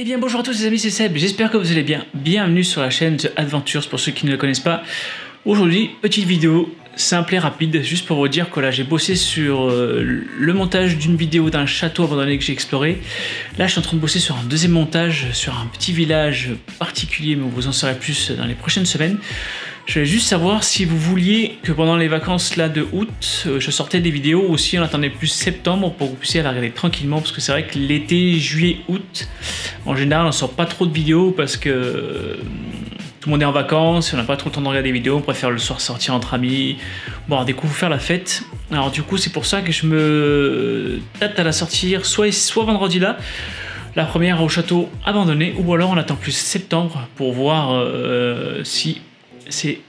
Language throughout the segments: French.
Eh bien bonjour à tous les amis, c'est Seb, j'espère que vous allez bien. Bienvenue sur la chaîne The Adventures pour ceux qui ne le connaissent pas. Aujourd'hui, petite vidéo simple et rapide, juste pour vous dire que là j'ai bossé sur euh, le montage d'une vidéo d'un château abandonné que j'ai exploré. Là je suis en train de bosser sur un deuxième montage sur un petit village particulier, mais vous en saurez plus dans les prochaines semaines. Je voulais juste savoir si vous vouliez que pendant les vacances là de août, euh, je sortais des vidéos ou si on attendait plus septembre pour que vous puissiez la regarder tranquillement parce que c'est vrai que l'été, juillet, août, en général on sort pas trop de vidéos parce que euh, tout le monde est en vacances, on n'a pas trop le temps de regarder des vidéos, on préfère le soir sortir entre amis, bon, des coups faire la fête. Alors du coup c'est pour ça que je me tâte à la sortir soit, soit vendredi là, la première au château abandonné, ou alors on attend plus septembre pour voir euh, si c'est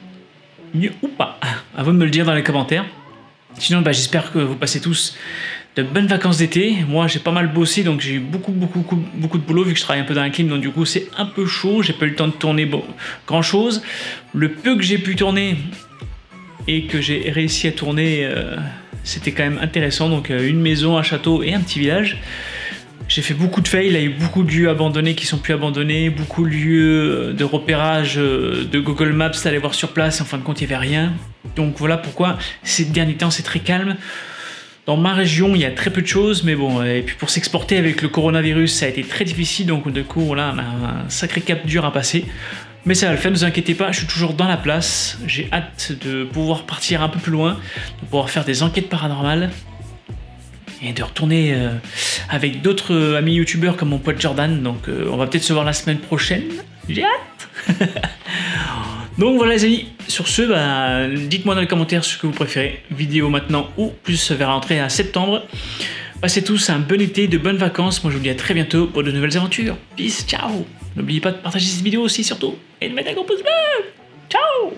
mieux ou pas À vous de me le dire dans les commentaires. Sinon, bah, j'espère que vous passez tous de bonnes vacances d'été. Moi, j'ai pas mal bossé, donc j'ai eu beaucoup, beaucoup, beaucoup, de boulot vu que je travaille un peu dans la clim, donc du coup, c'est un peu chaud. J'ai pas eu le temps de tourner grand chose. Le peu que j'ai pu tourner et que j'ai réussi à tourner, euh, c'était quand même intéressant. Donc, euh, une maison, un château et un petit village. J'ai fait beaucoup de fails, il y a eu beaucoup de lieux abandonnés qui sont plus abandonnés, beaucoup de lieux de repérage de Google Maps, d'aller voir sur place, en fin de compte il n'y avait rien. Donc voilà pourquoi ces derniers temps c'est très calme. Dans ma région, il y a très peu de choses, mais bon, et puis pour s'exporter avec le coronavirus, ça a été très difficile, donc du coup, là, on a un sacré cap dur à passer. Mais ça va le faire, ne vous inquiétez pas, je suis toujours dans la place. J'ai hâte de pouvoir partir un peu plus loin, de pouvoir faire des enquêtes paranormales et de retourner euh, avec d'autres euh, amis youtubeurs comme mon pote Jordan. Donc euh, on va peut-être se voir la semaine prochaine. J'ai hâte Donc voilà les amis, sur ce, bah, dites-moi dans les commentaires ce que vous préférez, vidéo maintenant ou plus vers l'entrée à septembre. Passez tous un bon été, de bonnes vacances. Moi je vous dis à très bientôt pour de nouvelles aventures. Peace, ciao N'oubliez pas de partager cette vidéo aussi surtout et de mettre un gros pouce bleu. Ciao